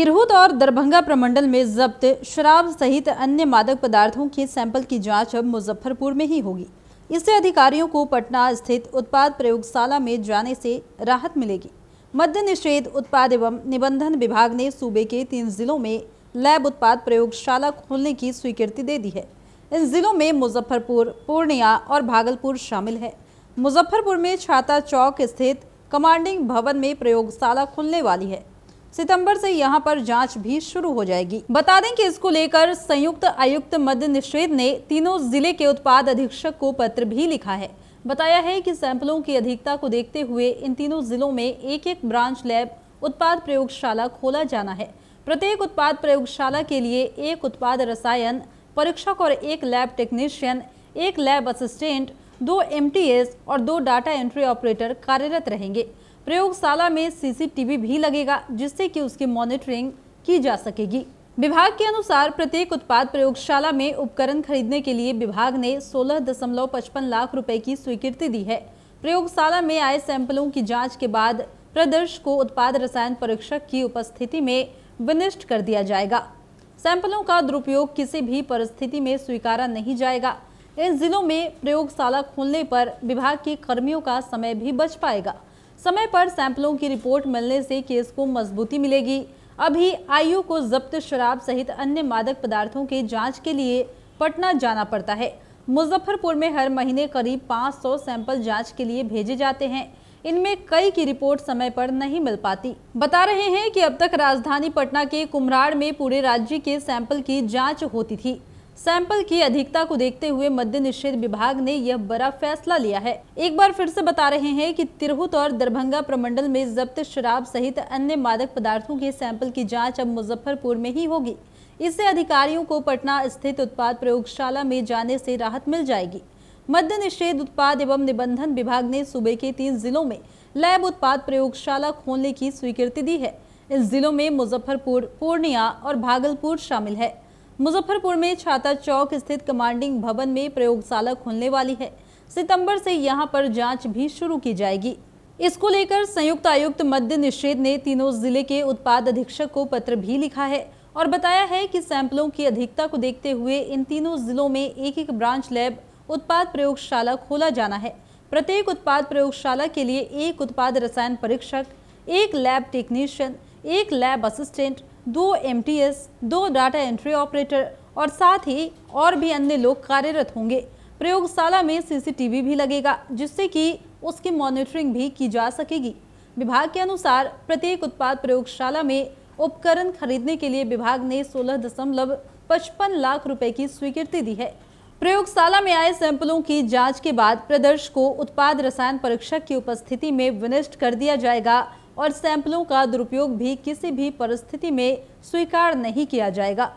तिरहुत और दरभंगा प्रमंडल में जब्त शराब सहित अन्य मादक पदार्थों के सैंपल की जाँच अब मुजफ्फरपुर में ही होगी। इससे अधिकारियों को पटना स्थित उत्पाद प्रयोगशाला में जाने से राहत मिलेगी। मद्य निषेध उत्पाद एवं निबंधन विभाग ने सूबे के तीन जिलों में लैब उत्पाद प्रयोगशाला खोलने की स्वीकृति दे दी है। इन जिलों में मुजफ्फरपुर, पूर्णिया और भागलपुर शामिल है। मुजफ्फरपुर में छाता चौक स्थित कमांडिंग भवन में प्रयोगशाला खुलने वाली है। सितंबर से यहाँ पर जाँच भी शुरू हो जाएगी। बता दें कि इसको लेकर संयुक्त आयुक्त मद्य निषेध ने तीनों ज़िले के उत्पाद अधीक्षक को पत्र भी लिखा है। बताया है कि सैंपलों की अधिकता को देखते हुए इन तीनों जिलों में एक एक ब्रांच लैब उत्पाद प्रयोगशाला खोला जाना है। प्रत्येक उत्पाद प्रयोगशाला के लिए एक उत्पाद रसायन परीक्षक और एक लैब टेक्नीशियन, एक लैब असिस्टेंट, दो एमटीएस और दो डाटा एंट्री ऑपरेटर कार्यरत रहेंगे। प्रयोगशाला में सीसीटीवी भी लगेगा, जिससे कि उसकी मॉनिटरिंग की जा सकेगी। विभाग के अनुसार प्रत्येक उत्पाद प्रयोगशाला में उपकरण खरीदने के लिए विभाग ने 16.55 लाख रुपए की स्वीकृति दी है। प्रयोगशाला में आए सैंपलों की जाँच के बाद प्रदर्श को उत्पाद रसायन परीक्षक की उपस्थिति में विनिष्ट कर दिया जाएगा। सैंपलों का दुरुपयोग किसी भी परिस्थिति में स्वीकारा नहीं जाएगा। इन जिलों में प्रयोगशाला खोलने पर विभाग के कर्मियों का समय भी बच पाएगा। समय पर सैंपलों की रिपोर्ट मिलने से केस को मजबूती मिलेगी। अभी आयु को जब्त शराब सहित अन्य मादक पदार्थों के जाँच के लिए पटना जाना पड़ता है। मुजफ्फरपुर में हर महीने करीब 500 सैंपल जाँच के लिए भेजे जाते हैं। इनमें कई की रिपोर्ट समय पर नहीं मिल पाती। बता रहे हैं कि अब तक राजधानी पटना के कुमराड़ में पूरे राज्य के सैंपल की जाँच होती थी। सैंपल की अधिकता को देखते हुए मद्य निषेध विभाग ने यह बड़ा फैसला लिया है। एक बार फिर से बता रहे हैं कि तिरहुत और दरभंगा प्रमंडल में जब्त शराब सहित अन्य मादक पदार्थों के सैंपल की जाँच अब मुजफ्फरपुर में ही होगी। इससे अधिकारियों को पटना स्थित उत्पाद प्रयोगशाला में जाने से राहत मिल जाएगी। मद्य निषेध उत्पाद एवं निबंधन विभाग ने सूबे के तीन जिलों में लैब उत्पाद प्रयोगशाला खोलने की स्वीकृति दी है। इन जिलों में मुजफ्फरपुर, पूर्णिया और भागलपुर शामिल है। मुजफ्फरपुर में छाता चौक स्थित कमांडिंग भवन में प्रयोगशाला खुलने वाली है। सितंबर से यहाँ पर जाँच भी शुरू की जाएगी। इसको लेकर संयुक्त आयुक्त मद्य निषेध ने तीनों ज़िले के उत्पाद अधीक्षक को पत्र भी लिखा है और बताया है कि सैंपलों की अधिकता को देखते हुए इन तीनों जिलों में एक एक ब्रांच लैब उत्पाद प्रयोगशाला खोला जाना है। प्रत्येक उत्पाद प्रयोगशाला के लिए एक उत्पाद रसायन परीक्षक, एक लैब टेक्नीशियन, एक लैब असिस्टेंट दो एमटीएस दो डाटा एंट्री ऑपरेटर और साथ ही और भी अन्य लोग कार्यरत होंगे। प्रयोगशाला में सीसीटीवी भी लगेगा, जिससे कि उसकी मॉनिटरिंग भी की जा सकेगी। विभाग के अनुसार प्रत्येक उत्पाद प्रयोगशाला में उपकरण खरीदने के लिए विभाग ने सोलह दशमलव पचपन लाख रुपए की स्वीकृति दी है। प्रयोगशाला में आए सैंपलों की जाँच के बाद प्रदर्श को उत्पाद रसायन परीक्षक की उपस्थिति में विनिष्ट कर दिया जाएगा। और सैंपलों का दुरुपयोग भी किसी भी परिस्थिति में स्वीकार नहीं किया जाएगा।